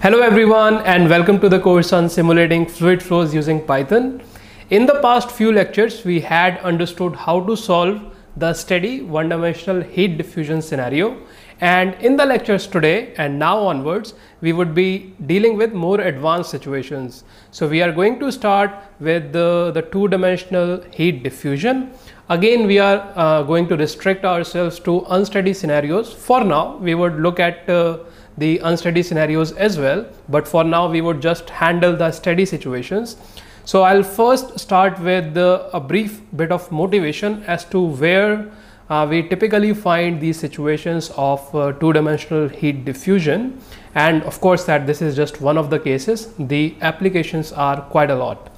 Hello everyone and welcome to the course on simulating fluid flows using Python. In the past few lectures, we had understood how to solve the steady one-dimensional heat diffusion scenario. And in the lectures today and now onwards, we would be dealing with more advanced situations. So we are going to start with the, the two-dimensional heat diffusion. Again, we are uh, going to restrict ourselves to unsteady scenarios. For now, we would look at uh, the unsteady scenarios as well, but for now we would just handle the steady situations. So I'll first start with uh, a brief bit of motivation as to where uh, we typically find these situations of uh, two-dimensional heat diffusion. And of course that this is just one of the cases. The applications are quite a lot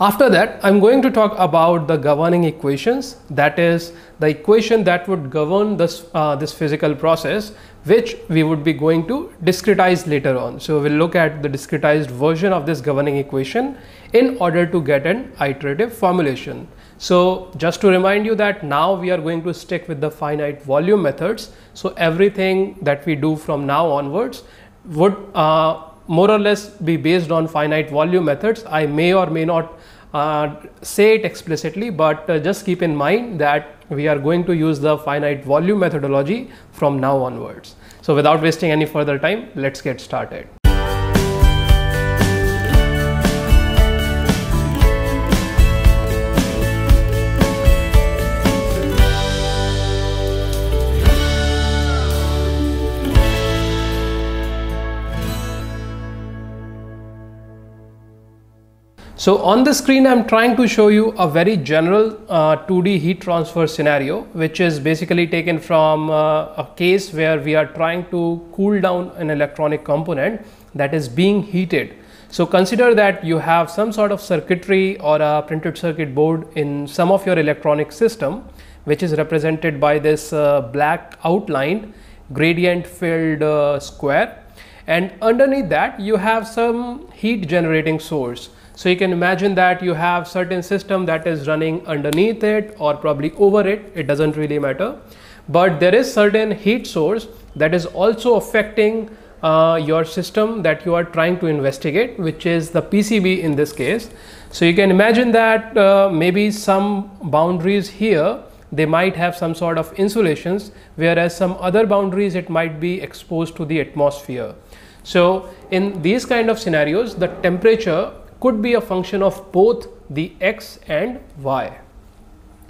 after that, I'm going to talk about the governing equations. That is the equation that would govern this, uh, this physical process, which we would be going to discretize later on. So we'll look at the discretized version of this governing equation in order to get an iterative formulation. So just to remind you that now we are going to stick with the finite volume methods. So everything that we do from now onwards would uh, more or less be based on finite volume methods. I may or may not say it explicitly, but uh, just keep in mind that we are going to use the finite volume methodology from now onwards. So without wasting any further time, let's get started. So on the screen, I'm trying to show you a very general uh, 2D heat transfer scenario, which is basically taken from uh, a case where we are trying to cool down an electronic component that is being heated. So consider that you have some sort of circuitry or a printed circuit board in some of your electronic system, which is represented by this uh, black outlined gradient filled uh, square. And underneath that, you have some heat generating source. So you can imagine that you have certain system that is running underneath it or probably over it, it doesn't really matter. But there is certain heat source that is also affecting uh, your system that you are trying to investigate, which is the PCB in this case. So you can imagine that uh, maybe some boundaries here they might have some sort of insulations, whereas some other boundaries it might be exposed to the atmosphere. So in these kind of scenarios, the temperature could be a function of both the x and y.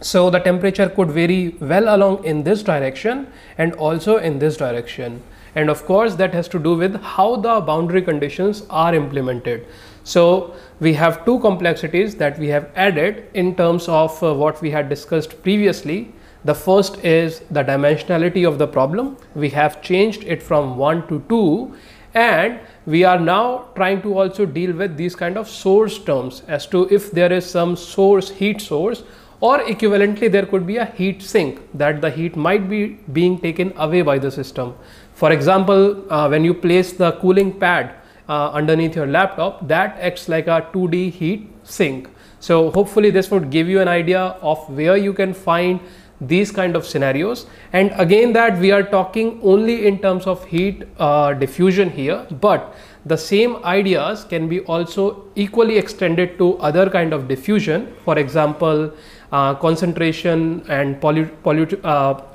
So the temperature could vary well along in this direction and also in this direction. And of course, that has to do with how the boundary conditions are implemented. So we have two complexities that we have added in terms of uh, what we had discussed previously. The first is the dimensionality of the problem. We have changed it from 1 to 2 and we are now trying to also deal with these kind of source terms as to if there is some source heat source or equivalently there could be a heat sink that the heat might be being taken away by the system. For example, uh, when you place the cooling pad uh, underneath your laptop that acts like a 2D heat sink. So hopefully this would give you an idea of where you can find these kind of scenarios. And again that we are talking only in terms of heat uh, diffusion here but the same ideas can be also equally extended to other kind of diffusion. For example uh, concentration and uh,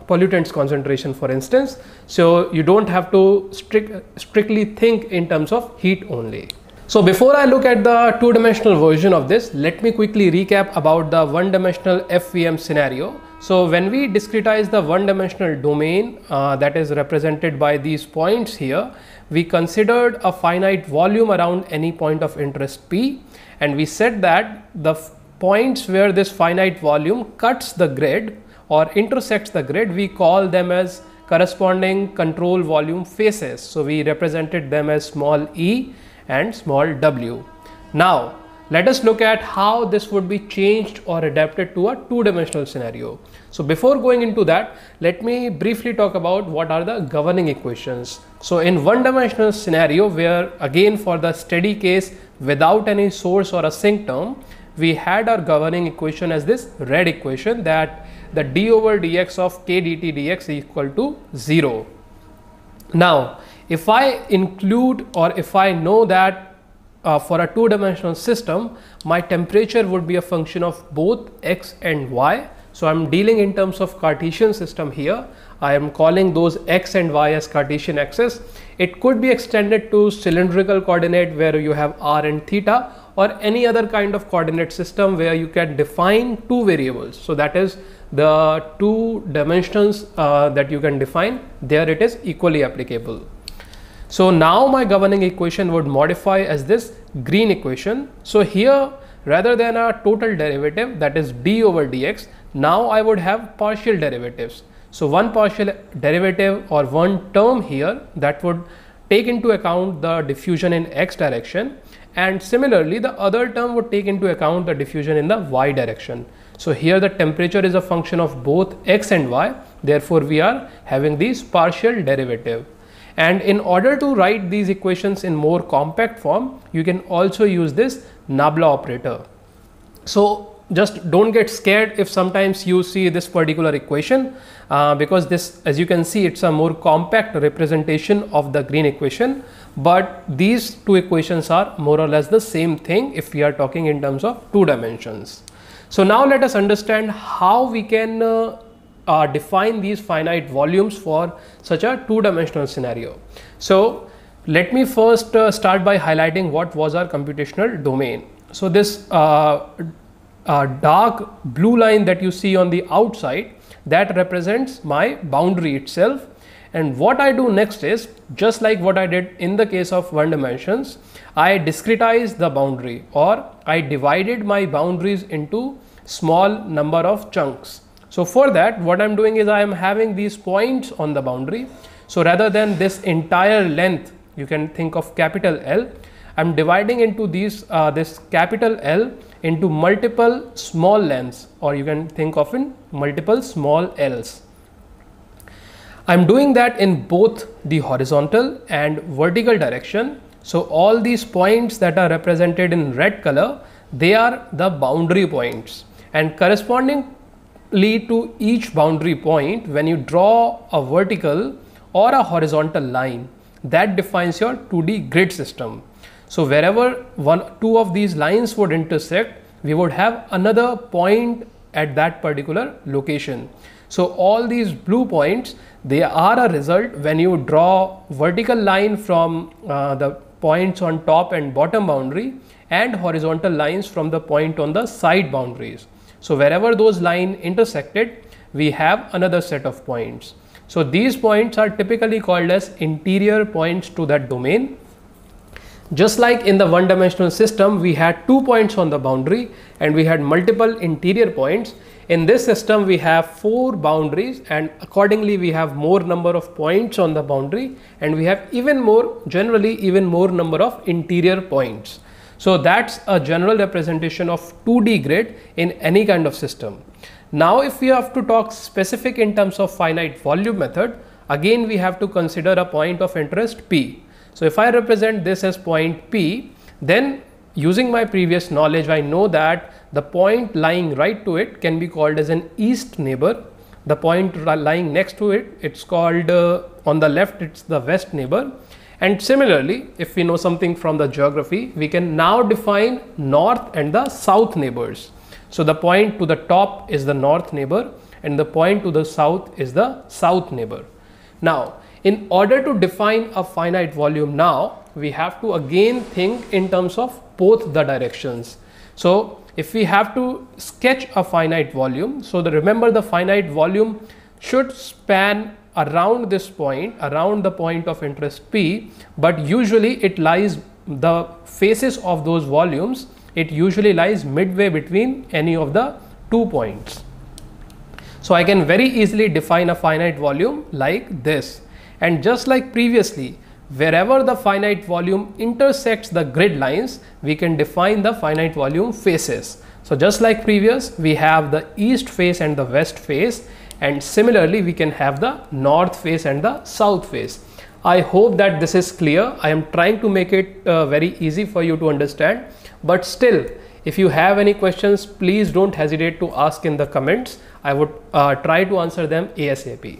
pollutants concentration for instance. So you don't have to strict, strictly think in terms of heat only. So before I look at the two-dimensional version of this, let me quickly recap about the one-dimensional FVM scenario. So when we discretize the one-dimensional domain uh, that is represented by these points here, we considered a finite volume around any point of interest P and we said that the points where this finite volume cuts the grid or intersects the grid, we call them as corresponding control volume faces. So we represented them as small e and small w. Now let us look at how this would be changed or adapted to a two-dimensional scenario. So before going into that, let me briefly talk about what are the governing equations. So in one-dimensional scenario where again for the steady case without any source or a sink term, we had our governing equation as this red equation that the d over dx of k dt dx is equal to 0. Now if I include or if I know that uh, for a two dimensional system, my temperature would be a function of both x and y. So I'm dealing in terms of Cartesian system here. I am calling those x and y as Cartesian axis. It could be extended to cylindrical coordinate where you have r and theta or any other kind of coordinate system where you can define two variables. So that is the two dimensions uh, that you can define there it is equally applicable. So now my governing equation would modify as this green equation. So here rather than a total derivative that is d over dx, now I would have partial derivatives. So one partial derivative or one term here that would take into account the diffusion in x direction and similarly the other term would take into account the diffusion in the y direction. So here the temperature is a function of both x and y therefore we are having these partial derivative. And in order to write these equations in more compact form, you can also use this Nabla operator. So just don't get scared if sometimes you see this particular equation uh, because this as you can see it's a more compact representation of the green equation but these two equations are more or less the same thing if we are talking in terms of two dimensions. So now let us understand how we can uh, uh, define these finite volumes for such a two-dimensional scenario. So let me first uh, start by highlighting what was our computational domain. So this uh, uh, dark blue line that you see on the outside that represents my boundary itself and what I do next is just like what I did in the case of one dimensions I discretize the boundary or I divided my boundaries into small number of chunks so for that what I'm doing is I am having these points on the boundary. So rather than this entire length you can think of capital L I'm dividing into these uh, this capital L into multiple small lengths or you can think of in multiple small L's. I'm doing that in both the horizontal and vertical direction. So all these points that are represented in red color they are the boundary points and corresponding lead to each boundary point when you draw a vertical or a horizontal line that defines your 2D grid system. So wherever one two of these lines would intersect, we would have another point at that particular location. So all these blue points, they are a result when you draw vertical line from uh, the points on top and bottom boundary and horizontal lines from the point on the side boundaries. So wherever those line intersected, we have another set of points. So these points are typically called as interior points to that domain. Just like in the one dimensional system, we had two points on the boundary and we had multiple interior points. In this system, we have four boundaries and accordingly we have more number of points on the boundary and we have even more, generally even more number of interior points. So that's a general representation of 2D grid in any kind of system. Now if we have to talk specific in terms of finite volume method, again we have to consider a point of interest P. So if I represent this as point P, then using my previous knowledge, I know that the point lying right to it can be called as an east neighbor. The point lying next to it, it's called uh, on the left, it's the west neighbor and similarly, if we know something from the geography, we can now define north and the south neighbors. So the point to the top is the north neighbor and the point to the south is the south neighbor. Now, in order to define a finite volume now, we have to again think in terms of both the directions. So if we have to sketch a finite volume, so the, remember the finite volume should span around this point, around the point of interest P, but usually it lies the faces of those volumes, it usually lies midway between any of the two points. So I can very easily define a finite volume like this. And just like previously, wherever the finite volume intersects the grid lines, we can define the finite volume faces. So just like previous, we have the east face and the west face and similarly we can have the north face and the south face. I hope that this is clear. I am trying to make it uh, very easy for you to understand but still if you have any questions please don't hesitate to ask in the comments. I would uh, try to answer them ASAP.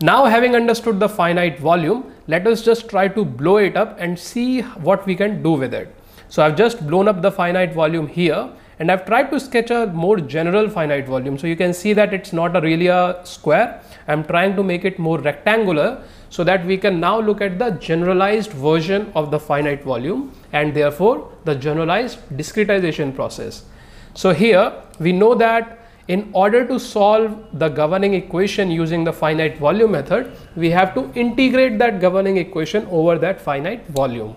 Now having understood the finite volume, let us just try to blow it up and see what we can do with it. So I've just blown up the finite volume here and I've tried to sketch a more general finite volume. So you can see that it's not a really a square. I'm trying to make it more rectangular so that we can now look at the generalized version of the finite volume and therefore the generalized discretization process. So here we know that in order to solve the governing equation using the finite volume method, we have to integrate that governing equation over that finite volume.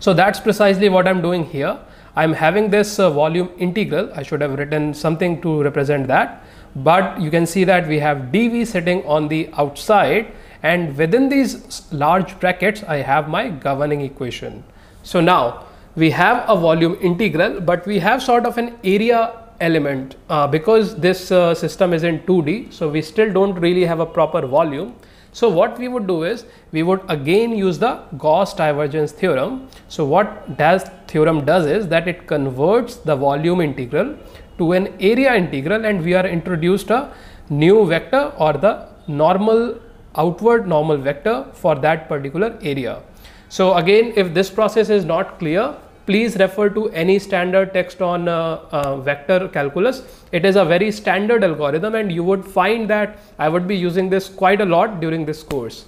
So that's precisely what I'm doing here. I'm having this uh, volume integral. I should have written something to represent that. But you can see that we have dv sitting on the outside and within these large brackets I have my governing equation. So now we have a volume integral but we have sort of an area element uh, because this uh, system is in 2D so we still don't really have a proper volume. So what we would do is we would again use the Gauss divergence theorem. So what does theorem does is that it converts the volume integral to an area integral and we are introduced a new vector or the normal outward normal vector for that particular area. So again, if this process is not clear, please refer to any standard text on uh, uh, vector calculus. It is a very standard algorithm and you would find that I would be using this quite a lot during this course.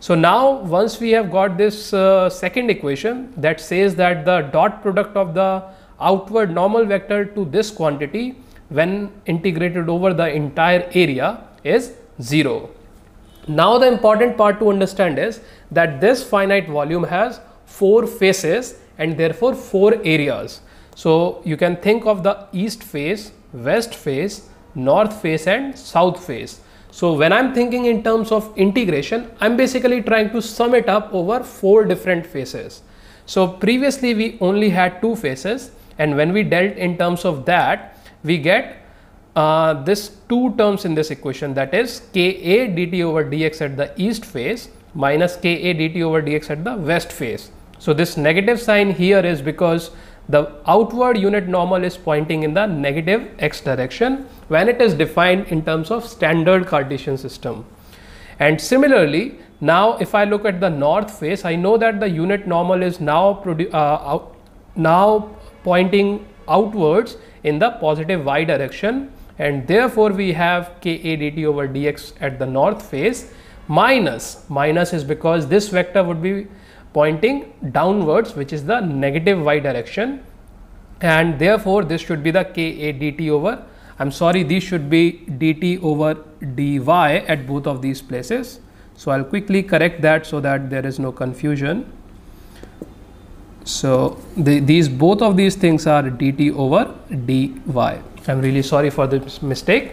So now once we have got this uh, second equation that says that the dot product of the outward normal vector to this quantity when integrated over the entire area is 0. Now the important part to understand is that this finite volume has four faces and therefore four areas. So you can think of the east face, west face, north face and south face. So when I'm thinking in terms of integration, I'm basically trying to sum it up over four different faces. So previously we only had two faces and when we dealt in terms of that, we get uh, this two terms in this equation that is ka dt over dx at the east face minus ka dt over dx at the west face. So this negative sign here is because the outward unit normal is pointing in the negative x direction when it is defined in terms of standard Cartesian system. And similarly, now if I look at the north face, I know that the unit normal is now, uh, now pointing outwards in the positive y direction and therefore we have ka dt over dx at the north face minus minus is because this vector would be pointing downwards which is the negative y direction. And therefore this should be the ka dt over. I'm sorry these should be dt over dy at both of these places. So I'll quickly correct that so that there is no confusion. So the, these both of these things are dt over dy I'm really sorry for this mistake.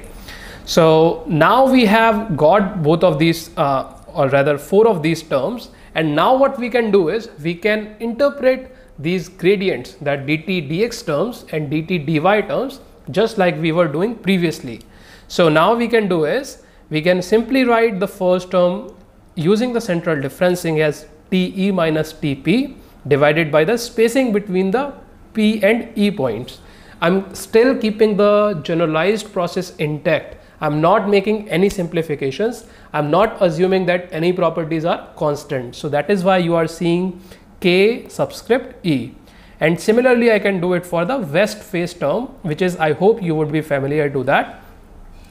So now we have got both of these uh, or rather four of these terms and now what we can do is we can interpret these gradients that dt dx terms and dt dy terms just like we were doing previously. So now we can do is we can simply write the first term using the central differencing as Te minus Tp divided by the spacing between the P and E points. I'm still keeping the generalized process intact. I'm not making any simplifications. I'm not assuming that any properties are constant. So that is why you are seeing K subscript E. And similarly, I can do it for the west face term, which is I hope you would be familiar to that.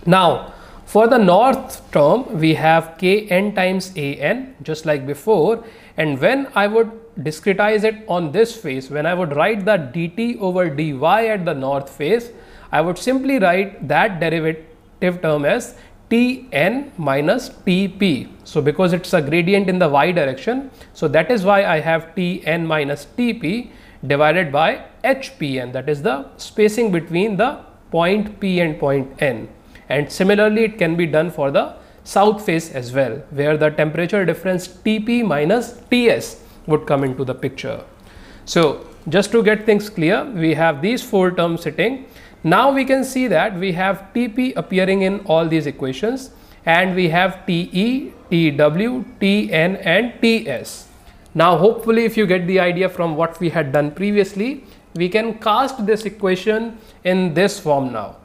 Now, for the north term, we have Kn times An just like before. And when I would discretize it on this face, when I would write the dt over dy at the north face, I would simply write that derivative term as Tn minus Tp. So because it's a gradient in the y direction, so that is why I have Tn minus Tp divided by Hpn that is the spacing between the point P and point N and similarly it can be done for the south face as well where the temperature difference Tp minus Ts would come into the picture. So just to get things clear we have these four terms sitting. Now we can see that we have Tp appearing in all these equations and we have Te, Tw, Tn and Ts. Now hopefully if you get the idea from what we had done previously we can cast this equation in this form now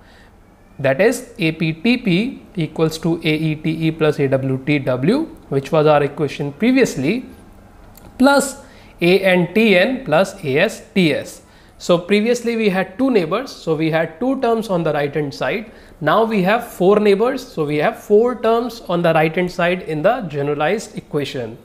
that is APTP equals to AETE plus AWTW which was our equation previously plus ANTN plus ASTS. So previously we had two neighbors so we had two terms on the right hand side. Now we have four neighbors so we have four terms on the right hand side in the generalized equation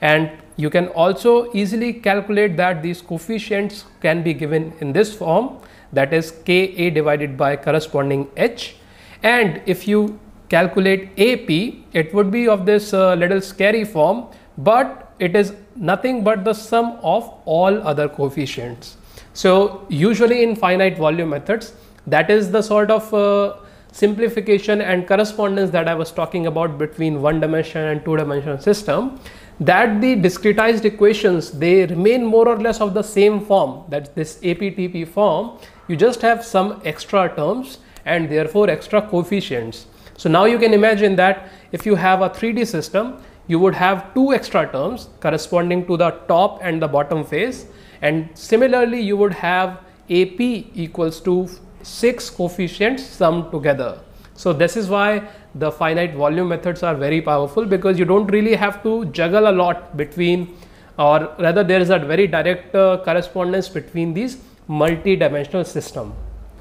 and you can also easily calculate that these coefficients can be given in this form that is Ka divided by corresponding H and if you calculate AP it would be of this uh, little scary form but it is nothing but the sum of all other coefficients. So usually in finite volume methods that is the sort of uh, simplification and correspondence that I was talking about between one dimension and two dimensional system that the discretized equations they remain more or less of the same form that this APTP form you just have some extra terms and therefore extra coefficients. So now you can imagine that if you have a 3D system you would have two extra terms corresponding to the top and the bottom face and similarly you would have AP equals to 6 coefficients summed together. So this is why the finite volume methods are very powerful because you don't really have to juggle a lot between or rather there is a very direct uh, correspondence between these multi-dimensional system.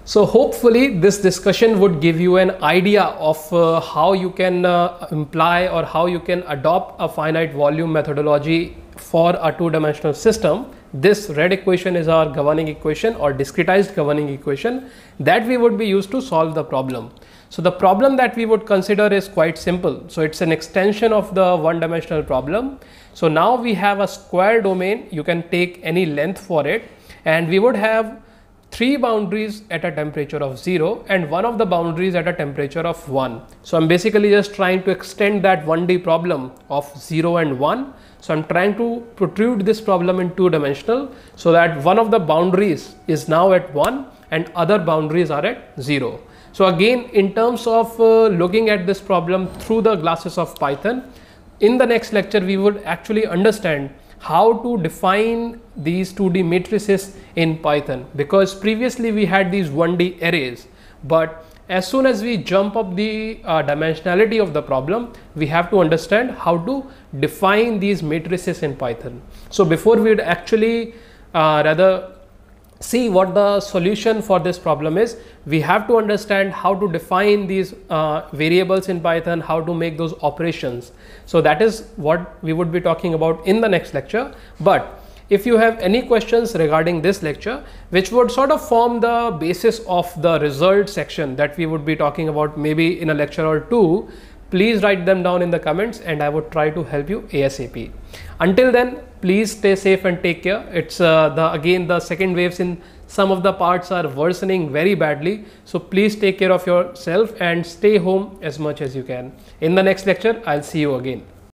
So hopefully this discussion would give you an idea of uh, how you can uh, imply or how you can adopt a finite volume methodology for a two-dimensional system. This red equation is our governing equation or discretized governing equation that we would be used to solve the problem. So the problem that we would consider is quite simple. So it's an extension of the one dimensional problem. So now we have a square domain. You can take any length for it and we would have three boundaries at a temperature of 0 and one of the boundaries at a temperature of 1. So I'm basically just trying to extend that 1D problem of 0 and 1. So I'm trying to protrude this problem in two dimensional so that one of the boundaries is now at 1 and other boundaries are at 0. So again, in terms of uh, looking at this problem through the glasses of Python, in the next lecture, we would actually understand how to define these 2D matrices in Python because previously we had these 1D arrays, but as soon as we jump up the uh, dimensionality of the problem, we have to understand how to define these matrices in Python. So before we would actually uh, rather see what the solution for this problem is, we have to understand how to define these uh, variables in Python, how to make those operations. So that is what we would be talking about in the next lecture. But if you have any questions regarding this lecture, which would sort of form the basis of the result section that we would be talking about maybe in a lecture or two, please write them down in the comments and I would try to help you ASAP. Until then, please stay safe and take care. It's uh, the again the second waves in some of the parts are worsening very badly. So please take care of yourself and stay home as much as you can. In the next lecture, I'll see you again.